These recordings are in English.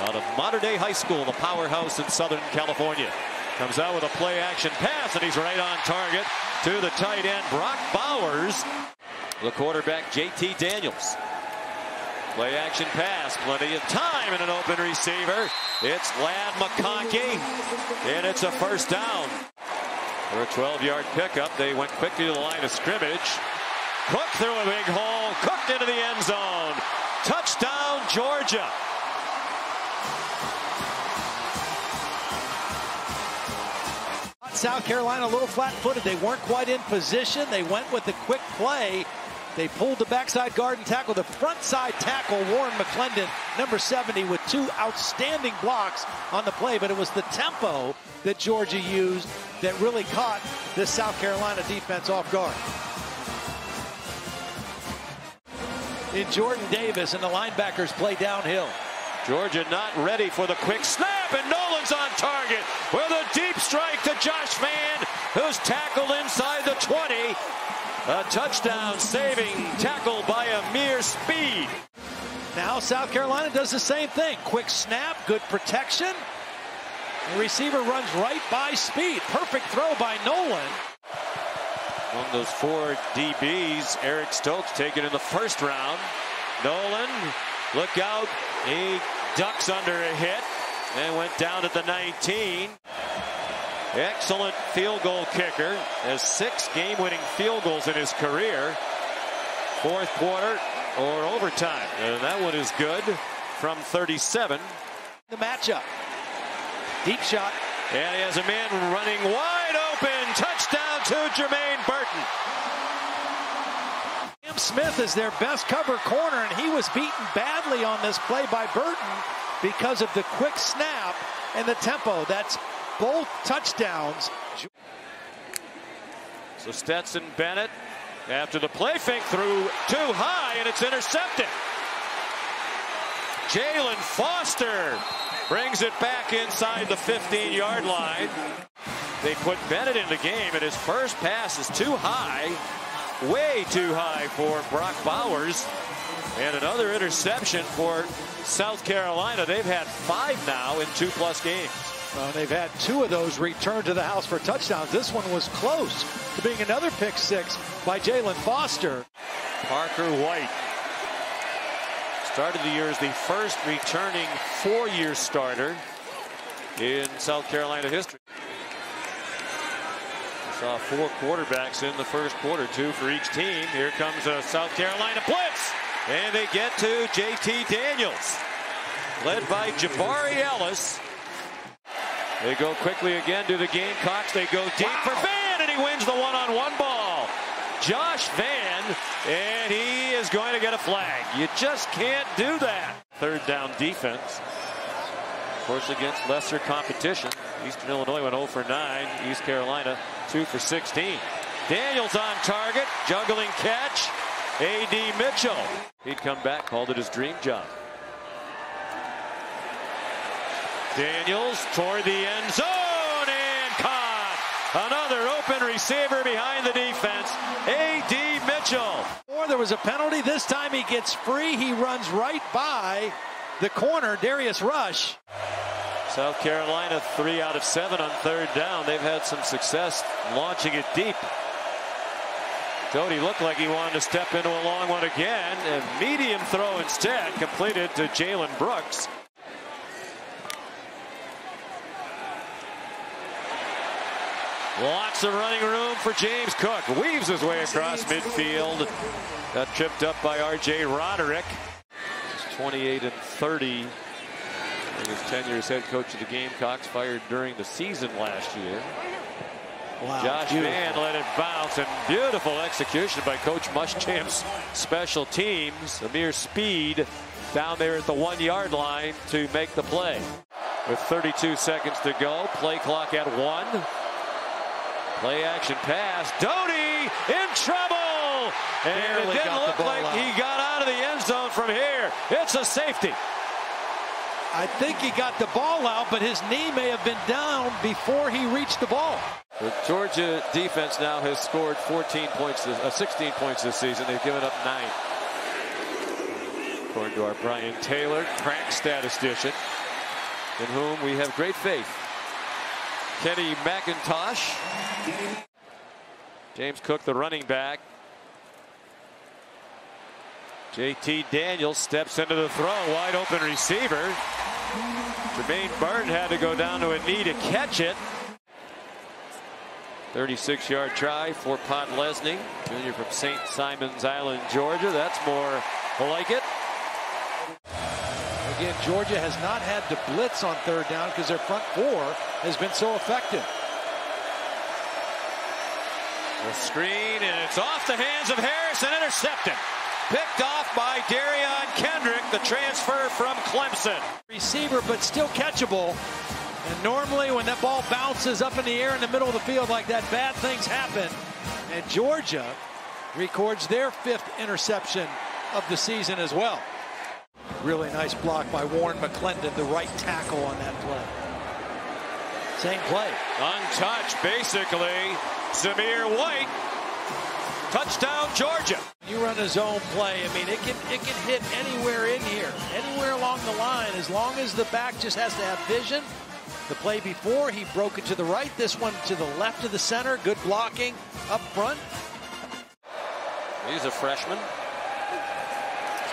out of Mater Dei High School, the powerhouse in Southern California. Comes out with a play action pass, and he's right on target to the tight end, Brock Bowers. The quarterback, JT Daniels. Play action pass, plenty of time and an open receiver. It's Ladd McConkey, and it's a first down. For a 12-yard pickup, they went quickly to the line of scrimmage. Cook through a big hole, cooked into the end zone. Touchdown, Georgia. South Carolina a little flat-footed. They weren't quite in position. They went with the quick play. They pulled the backside guard and tackle. The front side tackle, Warren McClendon, number 70, with two outstanding blocks on the play. But it was the tempo that Georgia used that really caught this South Carolina defense off guard. In Jordan Davis and the linebackers play downhill. Georgia not ready for the quick snap, and Noland's on target with a deep strike to Josh Vann, who's tackled inside the 20. A touchdown saving tackle by Ameer Speed. Now South Carolina does the same thing. Quick snap, good protection. The receiver runs right by Speed. Perfect throw by Noland. Among those four DBs, Eric Stokes taken in the first round. Noland, look out. He ducks under a hit and went down at the 19. Excellent field goal kicker. Has six game-winning field goals in his career. Fourth quarter or overtime. And that one is good from 37. The matchup. Deep shot. And he has a man running wide open. Touchdown to Jermaine Burton. Smith is their best cover corner, and he was beaten badly on this play by Burton because of the quick snap and the tempo. That's both touchdowns. So Stetson Bennett, after the play fake, threw too high, and it's intercepted. Jaylan Foster brings it back inside the 15-yard line. They put Bennett in the game, and his first pass is too high, way too high for Brock Bowers. And another interception for South Carolina. They've had five now in two-plus games. Well, they've had two of those returned to the house for touchdowns. This one was close to being another pick six by Jaylan Foster. Parker White started the year as the first returning four-year starter in South Carolina history. Saw four quarterbacks in the first quarter, two for each team. Here comes a South Carolina blitz, and they get to JT Daniels, led by Jabari Ellis. They go quickly again to the Gamecocks. They go deep wow. for Vann, and he wins the one-on-one -on -one ball. Josh Vann, and he is going to get a flag. You just can't do that. Third down defense. Course, against lesser competition. Eastern Illinois went 0 for 9. East Carolina 2 for 16. Daniels on target. Juggling catch. A.D. Mitchell. He'd come back, called it his dream job. Daniels toward the end zone and caught. Another open receiver behind the defense. A.D. Mitchell. Or there was a penalty. This time he gets free. He runs right by the corner, Darius Rush. South Carolina three out of seven on third down. They've had some success launching it deep. Doty looked like he wanted to step into a long one again. A medium throw instead completed to Jalen Brooks. Lots of running room for James Cook. Weaves his way across midfield. Got tripped up by R.J. Roderick. 28 and 30. He was 10 years head coach of the Gamecocks, fired during the season last year. Wow, Josh beautiful. Vann let it bounce, and beautiful execution by Coach Muschamp's special teams. Ameer Speed down there at the one-yard line to make the play. With 32 seconds to go, play clock at one. Play action pass. Doty in trouble. And Barely it didn't look like out. he got out of the end zone from here. It's a safety. I think he got the ball out, but his knee may have been down before he reached the ball. The Georgia defense now has scored 14 points, uh, 16 points this season. They've given up nine. according to our Brian Taylor, crack statistician, in whom we have great faith. Kenny McIntosh. James Cook, the running back. JT Daniels steps into the throw. Wide open receiver. Jermaine Burton had to go down to a knee to catch it. 36 yard try for Podlesny, junior from St. Simons Island, Georgia. That's more like it. Again, Georgia has not had to blitz on third down because their front four has been so effective. The screen, and it's off the hands of Harris and intercepted. Picked off by Derion Kendrick, the transfer from Clemson. Receiver, but still catchable. And normally when that ball bounces up in the air in the middle of the field like that, bad things happen. And Georgia records their fifth interception of the season as well. Really nice block by Warren McClendon, the right tackle on that play. Same play. Untouched, basically. Zamir White. Touchdown, Georgia. You run a zone play. I mean, it can it can hit anywhere in here, anywhere along the line, as long as the back just has to have vision. The play before, he broke it to the right. This one to the left of the center. Good blocking up front. He's a freshman.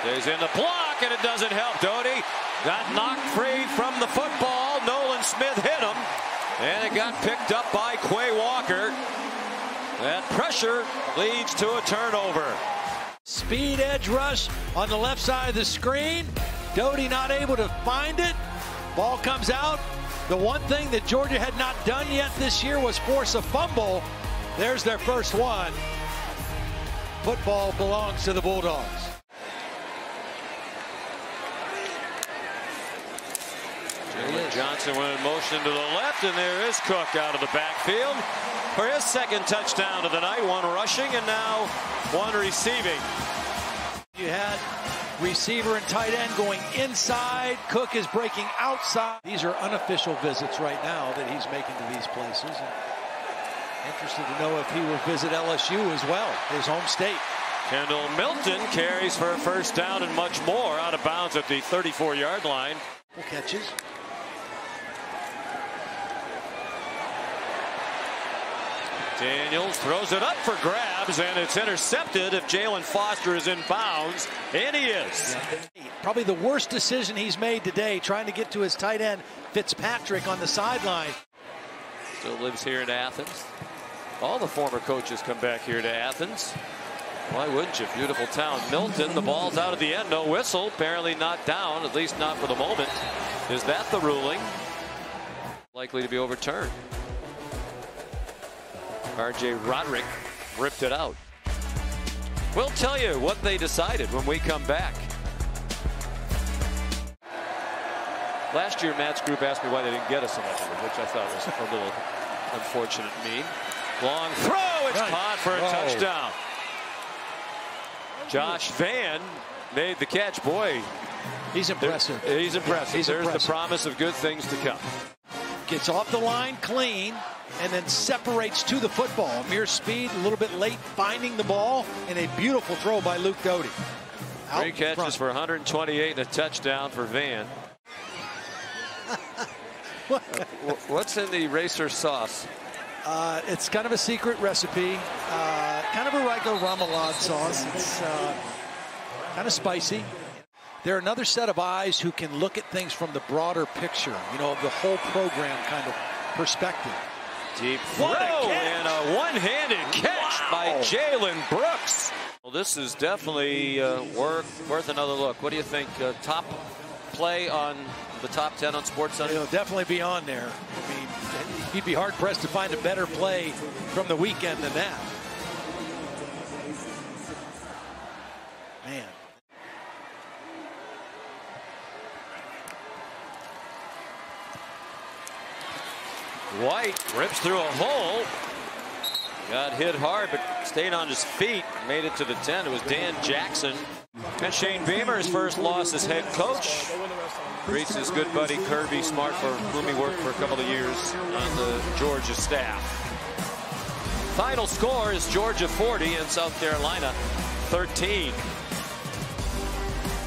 Stays in the block, and it doesn't help. Doty got knocked free from the football. Nolan Smith hit him, and it got picked up by Quay Walker. That pressure leads to a turnover. Speed edge rush on the left side of the screen. Doty not able to find it. Ball comes out. The one thing that Georgia had not done yet this year was force a fumble. There's their first one. Football belongs to the Bulldogs. Jalen Johnson went in motion to the left, and there is Cook out of the backfield for his second touchdown of the night. One rushing and now one receiving. You had receiver and tight end going inside. Cook is breaking outside. These are unofficial visits right now that he's making to these places. And interested to know if he will visit LSU as well, his home state. Kendall Milton carries for a first down and much more out of bounds at the 34 yard line. Catches. Daniels throws it up for grabs, and it's intercepted if Jaylan Foster is in bounds, and he is. Probably the worst decision he's made today, trying to get to his tight end, Fitzpatrick, on the sideline. Still lives here in Athens. All the former coaches come back here to Athens. Why wouldn't you? Beautiful town. Milton, the ball's out of the end. No whistle. Apparently not down, at least not for the moment. Is that the ruling? Likely to be overturned. R.J. Roderick ripped it out. We'll tell you what they decided when we come back. Last year, Matt's group asked me why they didn't get us much of it, which I thought was a little unfortunate mean. Long throw, it's right. caught for a Whoa. touchdown. Josh Vann made the catch. Boy, he's impressive. He's impressive. He's There's impressive. the promise of good things to come. Gets off the line clean and then separates to the football. Mere speed, a little bit late finding the ball, and a beautiful throw by Luke Doty. Out Three catches front. for 128 and a touchdown for Vann. uh, what's in the racer sauce? Uh, it's kind of a secret recipe, uh, kind of a regular remoulade sauce. It's uh, kind of spicy. They're another set of eyes who can look at things from the broader picture, you know, of the whole program kind of perspective. Deep throw and a one-handed catch wow. by Jalen Brooks. Well, this is definitely uh, worth, worth another look. What do you think? Uh, top play on the top 10 on Sports Center? It'll definitely be on there. I mean, you'd be hard pressed to find a better play from the weekend than that. White rips through a hole. Got hit hard, but stayed on his feet. Made it to the 10. It was Dan Jackson. And Shane Beamer's first loss as head coach. Greets his good buddy Kirby Smart, for whom he worked for a couple of years on the Georgia staff. Final score is Georgia 40 and South Carolina 13.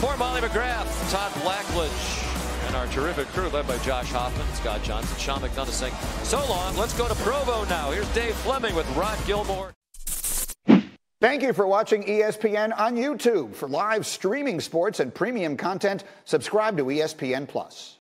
For Molly McGrath, Todd Blackledge, and our terrific crew led by Josh Hoffman, Scott Johnson, Sean McDonough so long. Let's go to Provo now. Here's Dave Fleming with Rod Gilmore. Thank you for watching ESPN on YouTube. For live streaming sports and premium content, subscribe to ESPN Plus.